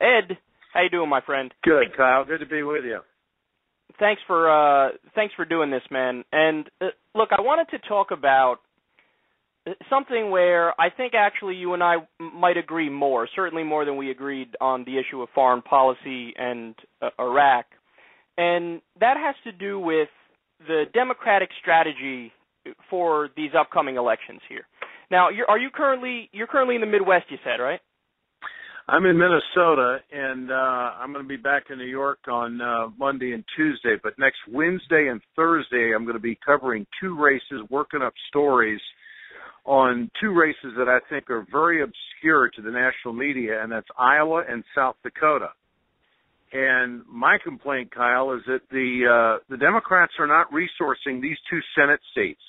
Ed, how you doing, my friend? Good, Kyle. Good to be with you. Thanks for uh, thanks for doing this, man. And uh, look, I wanted to talk about uh, something where I think actually you and I might agree more, certainly more than we agreed on the issue of foreign policy and uh, Iraq, and that has to do with the Democratic strategy for these upcoming elections here. Now, you're, are you currently you're currently in the Midwest? You said right? I'm in Minnesota, and uh, I'm going to be back in New York on uh, Monday and Tuesday. But next Wednesday and Thursday, I'm going to be covering two races, working up stories on two races that I think are very obscure to the national media, and that's Iowa and South Dakota. And my complaint, Kyle, is that the uh, the Democrats are not resourcing these two Senate seats,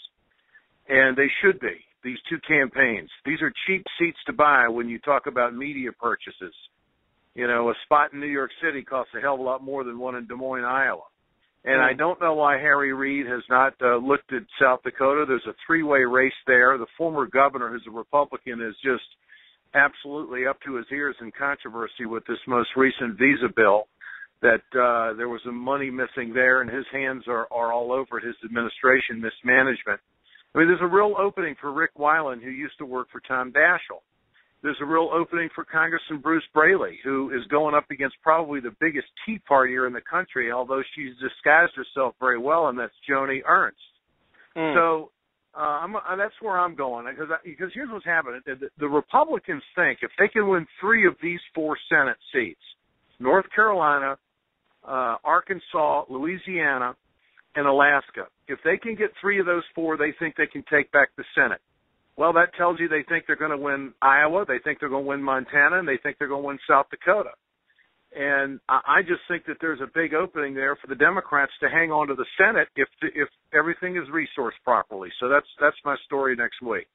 and they should be these two campaigns. These are cheap seats to buy when you talk about media purchases. You know, a spot in New York City costs a hell of a lot more than one in Des Moines, Iowa. And I don't know why Harry Reid has not uh, looked at South Dakota. There's a three-way race there. The former governor, who's a Republican, is just absolutely up to his ears in controversy with this most recent visa bill. That uh, there was some money missing there, and his hands are, are all over his administration mismanagement. I mean, there's a real opening for Rick Weiland, who used to work for Tom Daschle. There's a real opening for Congressman Bruce Braley, who is going up against probably the biggest Tea Partier in the country, although she's disguised herself very well, and that's Joni Ernst. Mm. So uh, I'm, uh, that's where I'm going because because here's what's happening: the, the Republicans think if they can win three of these four Senate seats, North Carolina, uh, Arkansas, Louisiana, and Alaska. If they can get three of those four, they think they can take back the Senate. Well, that tells you they think they're going to win Iowa, they think they're going to win Montana, and they think they're going to win South Dakota. And I just think that there's a big opening there for the Democrats to hang on to the Senate if if everything is resourced properly. So that's that's my story next week.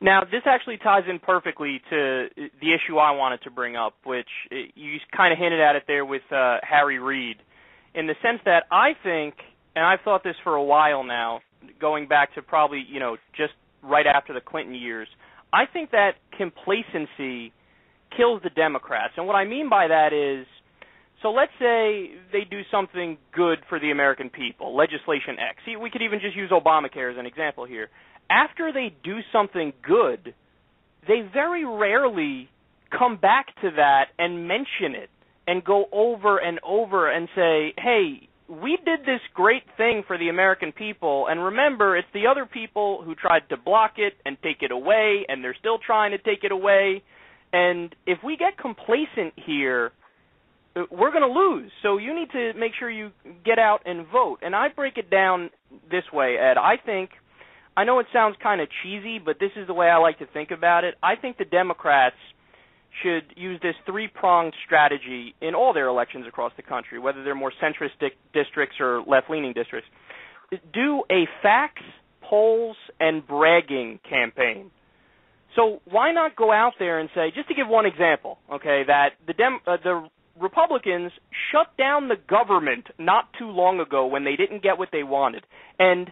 Now, this actually ties in perfectly to the issue I wanted to bring up, which you kind of hinted at it there with uh, Harry Reid, in the sense that I think and I've thought this for a while now, going back to probably, you know, just right after the Clinton years. I think that complacency kills the Democrats. And what I mean by that is so let's say they do something good for the American people, legislation X. See, we could even just use Obamacare as an example here. After they do something good, they very rarely come back to that and mention it and go over and over and say, "Hey, we did this great thing for the American people, and remember, it's the other people who tried to block it and take it away, and they're still trying to take it away. And if we get complacent here, we're going to lose. So you need to make sure you get out and vote. And I break it down this way, Ed. I think, I know it sounds kind of cheesy, but this is the way I like to think about it. I think the Democrats – should use this three pronged strategy in all their elections across the country, whether they're more centrist di- districts or left leaning districts. Do a facts, polls, and bragging campaign. So why not go out there and say, just to give one example, okay, that the Dem- uh, the Republicans shut down the government not too long ago when they didn't get what they wanted, and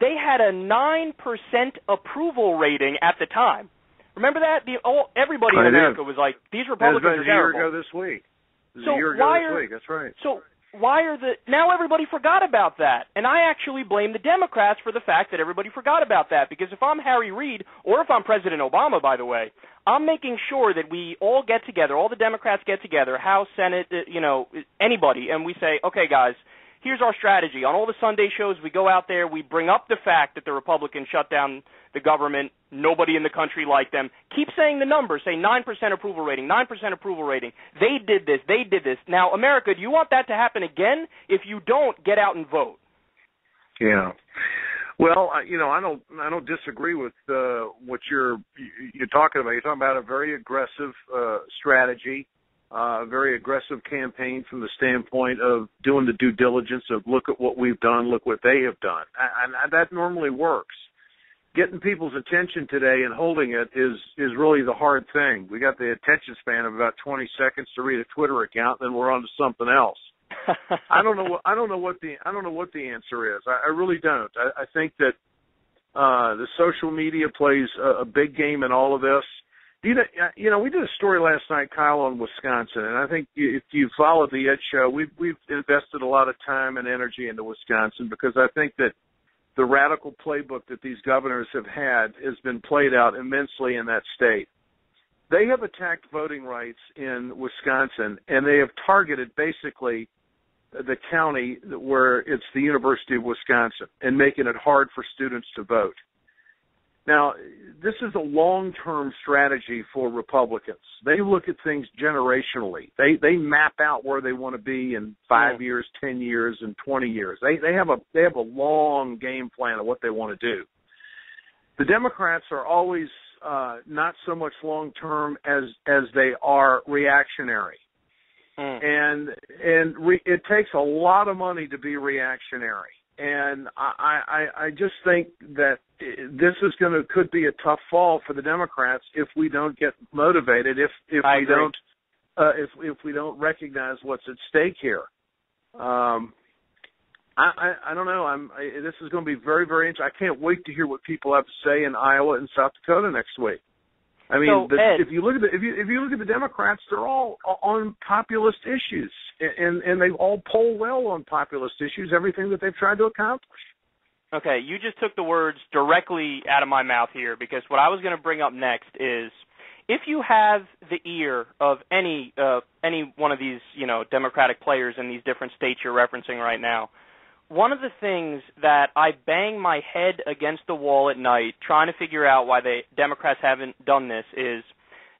they had a nine percent approval rating at the time. Remember that? The all everybody in America was like, these Republicans are terrible. a year ago this week. so a year ago why this are, week. That's right. So why are the now everybody forgot about that? And I actually blame the Democrats for the fact that everybody forgot about that because if I'm Harry Reid or if I'm President Obama by the way, I'm making sure that we all get together, all the Democrats get together, House, Senate, uh, you know, anybody and we say, "Okay guys, here's our strategy. On all the Sunday shows, we go out there, we bring up the fact that the Republicans shut down the government. Nobody in the country liked them. Keep saying the numbers. Say 9% approval rating, 9% approval rating. They did this. They did this. Now, America, do you want that to happen again? If you don't, get out and vote. Yeah. Well, you know, I don't, I don't disagree with uh, what you're you're talking about. You're talking about a very aggressive uh, strategy uh, very aggressive campaign from the standpoint of doing the due diligence of look at what we've done, look what they have done, and, and that normally works. Getting people's attention today and holding it is is really the hard thing. We got the attention span of about 20 seconds to read a Twitter account, then we're on to something else. I don't know. What, I don't know what the I don't know what the answer is. I, I really don't. I, I think that uh, the social media plays a, a big game in all of this you know, uh, you know, we did a story last night, Kyle, on Wisconsin, and I think if you follow the Ed Show, we've we've invested a lot of time and energy into Wisconsin because I think that the radical playbook that these governors have had has been played out immensely in that state. They have attacked voting rights in Wisconsin, and they have targeted basically the county where it's the University of Wisconsin and making it hard for students to vote. Now, this is a long-term strategy for Republicans. They look at things generationally. They they map out where they want to be in five yeah. years, ten years, and twenty years. They they have a they have a long game plan of what they want to do. The Democrats are always uh, not so much long term as as they are reactionary. Mm. And and re, it takes a lot of money to be reactionary and I, I I just think that this is going to could be a tough fall for the Democrats if we don't get motivated if if I we agree. don't uh, if if we don't recognize what's at stake here. Um, I, I I don't know. I'm I, this is going to be very very interesting. I can't wait to hear what people have to say in Iowa and South Dakota next week. I mean, so, the, Ed, if you look at the if you if you look at the Democrats, they're all on populist issues, and and they all poll well on populist issues. Everything that they've tried to accomplish. Okay, you just took the words directly out of my mouth here because what I was going to bring up next is if you have the ear of any uh, any one of these you know Democratic players in these different states you're referencing right now one of the things that I bang my head against the wall at night trying to figure out why the Democrats haven't done this is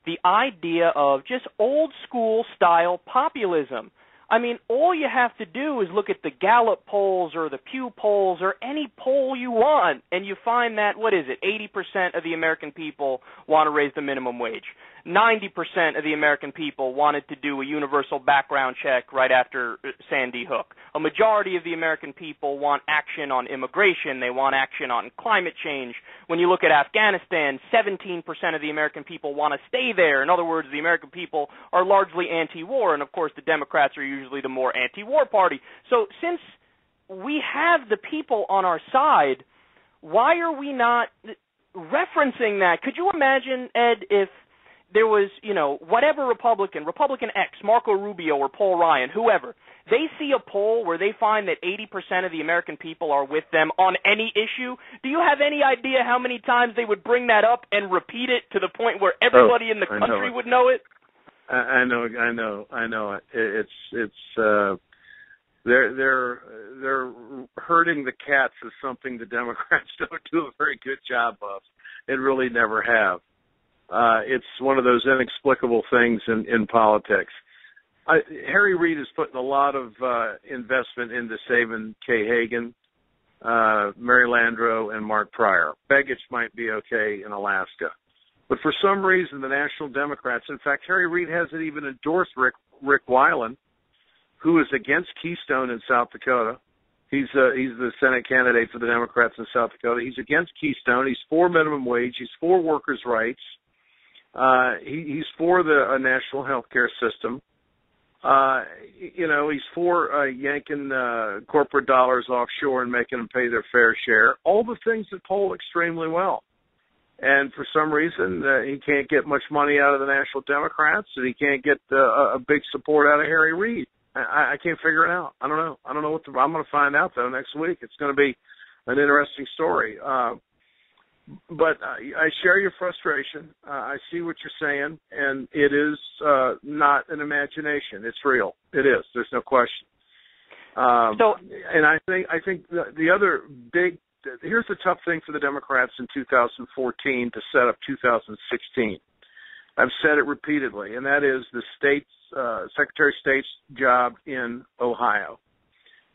the idea of just old school style populism. I mean, all you have to do is look at the Gallup polls or the Pew polls or any poll you want, and you find that, what is it, 80% of the American people want to raise the minimum wage. 90% of the American people wanted to do a universal background check right after uh, Sandy Hook. A majority of the American people want action on immigration. They want action on climate change. When you look at Afghanistan, 17% of the American people want to stay there. In other words, the American people are largely anti-war, and of course the Democrats are usually the more anti-war party. So since we have the people on our side, why are we not referencing that? Could you imagine, Ed, if – there was, you know, whatever Republican, Republican X, Marco Rubio or Paul Ryan, whoever, they see a poll where they find that 80% of the American people are with them on any issue. Do you have any idea how many times they would bring that up and repeat it to the point where everybody oh, in the country know would know it? I, I know, I know, I know. It. It's it's uh they're they're they're hurting the cats is something the Democrats don't do a very good job of, and really never have. Uh, it's one of those inexplicable things in, in politics. I, Harry Reid is putting a lot of uh, investment into saving Kay Hagan, uh, Mary Landrieu, and Mark Pryor. Begich might be okay in Alaska. But for some reason, the National Democrats, in fact, Harry Reid hasn't even endorsed Rick, Rick Weiland, who is against Keystone in South Dakota. He's uh, he's the Senate candidate for the Democrats in South Dakota. He's against Keystone. He's for minimum wage. He's for workers' rights. He, he's for the uh, national health care system. Uh, you know, he's for uh, yanking uh, corporate dollars offshore and making them pay their fair share. All the things that poll extremely well. And for some reason, uh, he can't get much money out of the National Democrats, and he can't get uh, a big support out of Harry Reid. I, I can't figure it out. I don't know. I don't know what the, I'm going to find out though next week. It's going to be an interesting story. Uh, but I, I share your frustration. Uh, I see what you're saying, and it is uh, not an imagination. It's real. It is. There's no question. Um, so, and I think I think the, the other big here's the tough thing for the Democrats in 2014 to set up 2016. I've said it repeatedly, and that is the state's uh, Secretary of State's job in Ohio.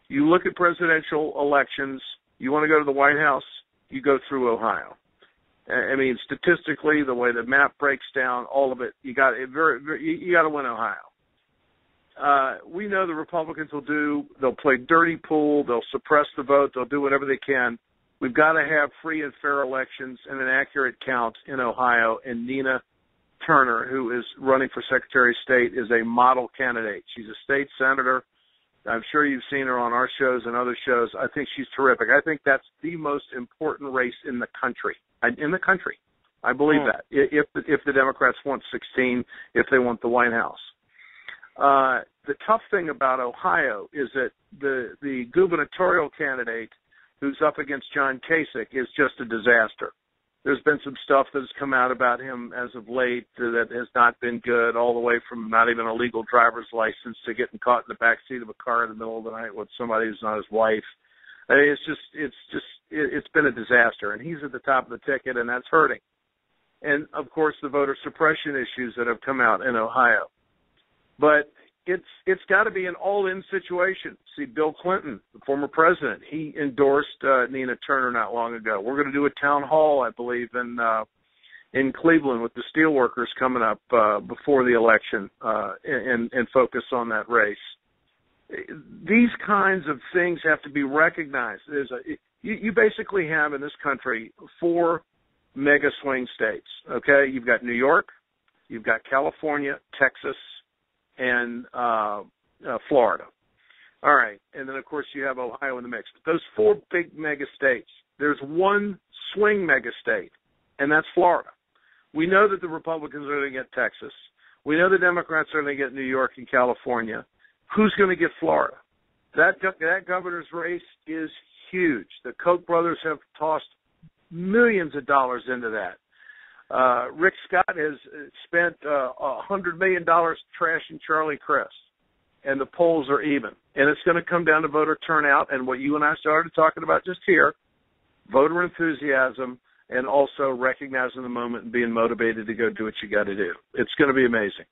You look at presidential elections. You want to go to the White House, you go through Ohio. I mean, statistically, the way the map breaks down, all of it, you got it very, very you, got to win Ohio. Uh, we know the Republicans will do. They'll play dirty pool. They'll suppress the vote. They'll do whatever they can. We've got to have free and fair elections and an accurate count in Ohio. And Nina Turner, who is running for Secretary of State, is a model candidate. She's a state senator. I'm sure you've seen her on our shows and other shows. I think she's terrific. I think that's the most important race in the country in the country. I believe Mm. that. If the, if the Democrats want 16, if they want the White House. Uh, the tough thing about Ohio is that the the gubernatorial candidate who's up against John Kasich is just a disaster. There's been some stuff that has come out about him as of late that has not been good, all the way from not even a legal driver's license to getting caught in the back seat of a car in the middle of the night with somebody who's not his wife. I mean, it's just, it's just, it, it's been a disaster, and he's at the top of the ticket, and that's hurting. And of course, the voter suppression issues that have come out in Ohio. But it's it's got to be an all-in situation. See, Bill Clinton, the former president, he endorsed uh, Nina Turner not long ago. We're going to do a town hall, I believe, in uh, in Cleveland with the steelworkers coming up uh, before the election, uh, and and focus on that race. These kinds of things have to be recognized. There's a you, you basically have in this country four mega swing states. Okay, you've got New York, you've got California, Texas, and uh, uh, Florida. All right, and then of course you have Ohio in the mix. But those four big mega states. There's one swing mega state, and that's Florida. We know that the Republicans are going to get Texas. We know the Democrats are going to get New York and California. Who's going to get Florida? That that governor's race is huge. The Koch brothers have tossed millions of dollars into that. Uh, Rick Scott has spent uh, a hundred million dollars trashing Charlie Crist, and the polls are even. And it's going to come down to voter turnout and what you and I started talking about just here: voter enthusiasm and also recognizing the moment and being motivated to go do what you got to do. It's going to be amazing.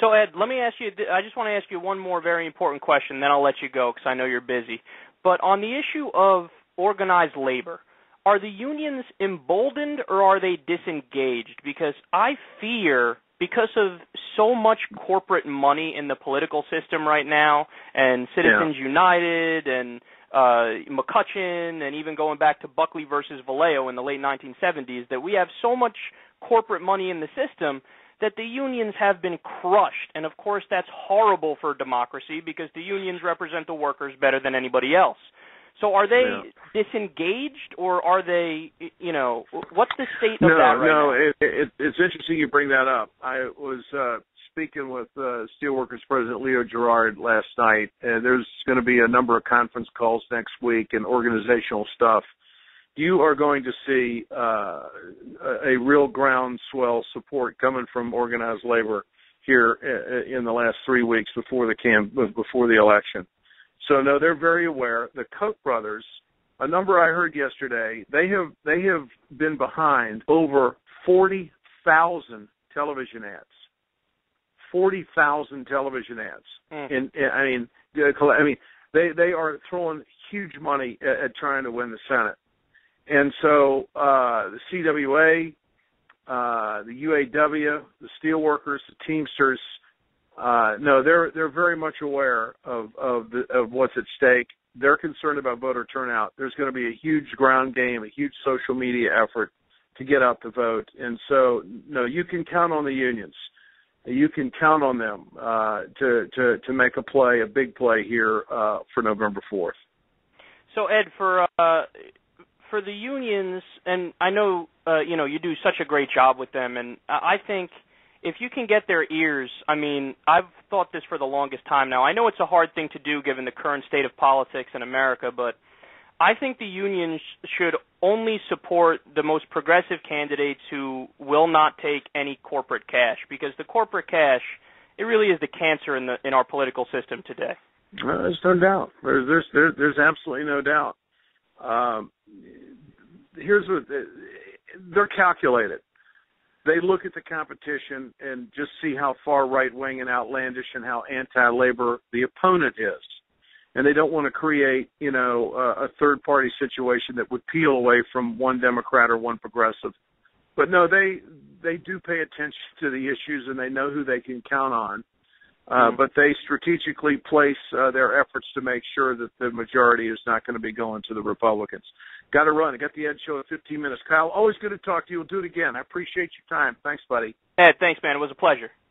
So Ed, let me ask you. I just want to ask you one more very important question, then I'll let you go because I know you're busy. But on the issue of organized labor, are the unions emboldened or are they disengaged? Because I fear because of so much corporate money in the political system right now, and Citizens Yeah. United and uh, McCutcheon, and even going back to Buckley versus Valeo in the late 1970s, that we have so much corporate money in the system that the unions have been crushed. And of course, that's horrible for democracy because the unions represent the workers better than anybody else. So are they disengaged or are they, you know, what's the state of no, that right no, now? it, it, it's interesting you bring that up. I was uh, speaking with uh, Steelworkers President Leo Gerard last night, and there's going to be a number of conference calls next week and organizational stuff. You are going to see uh, a, real groundswell support coming from organized labor here in the last three weeks before the cam before the election. So no, they're very aware. The Koch brothers, a number I heard yesterday, they have they have been behind over forty thousand television ads. Forty thousand television ads. Mm. And, and I mean, I mean, they they are throwing huge money at, at trying to win the Senate. And so uh, the CWA, uh, the UAW, the steelworkers, the Teamsters, uh, no, they're they're very much aware of of the, of what's at stake. They're concerned about voter turnout. There's going to be a huge ground game, a huge social media effort to get out the vote, and so no, you can count on the unions. You can count on them uh, to to to make a play, a big play here uh, for November fourth. So Ed, for uh, for the unions, and I know uh, you know you do such a great job with them, and I I think if you can get their ears, I mean, I've thought this for the longest time now. I know it's a hard thing to do given the current state of politics in America, but I think the unions should only support the most progressive candidates who will not take any corporate cash because the corporate cash it really is the cancer in the in our political system today. Uh, there's no doubt. There's there's there, there's absolutely no doubt. Um, here's what they're calculated. They look at the competition and just see how far right wing and outlandish and how anti-labor the opponent is, and they don't want to create you know a, a third party situation that would peel away from one Democrat or one progressive. But no, they they do pay attention to the issues and they know who they can count on. Uh, Mhm. but they strategically place uh, their efforts to make sure that the majority is not going to be going to the Republicans. Got to run. I got the Ed Show in 15 minutes. Kyle, always good to talk to you. We'll do it again. I appreciate your time. Thanks, buddy. Ed, thanks man, it was a pleasure.